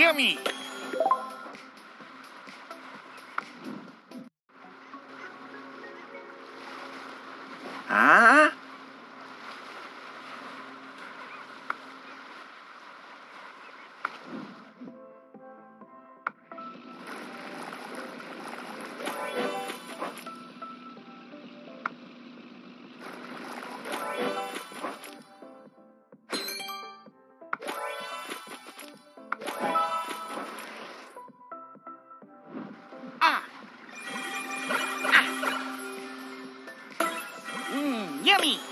Mmm, Mmm,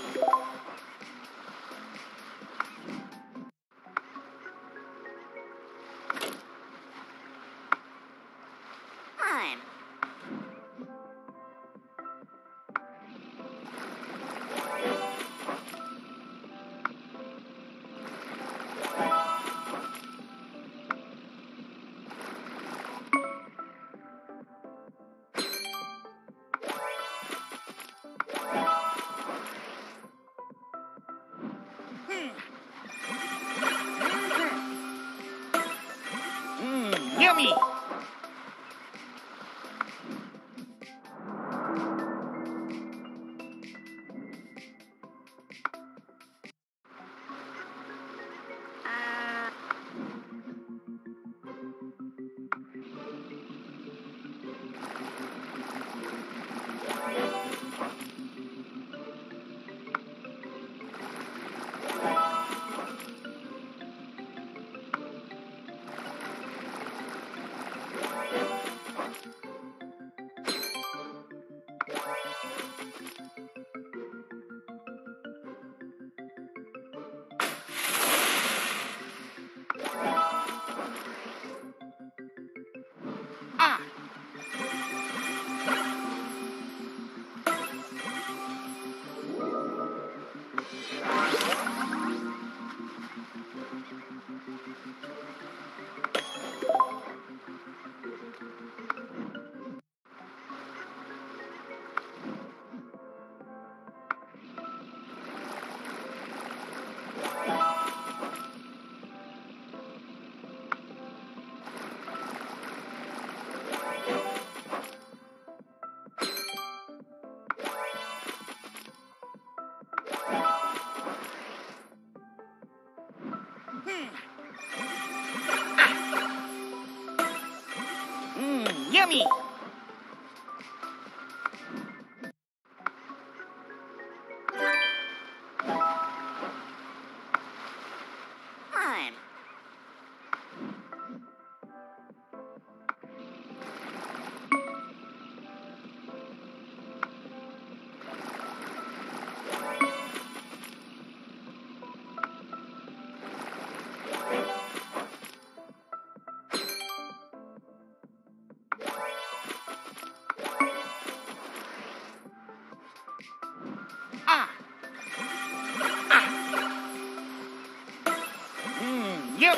yummy.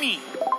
Mmm,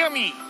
yummy. I'm.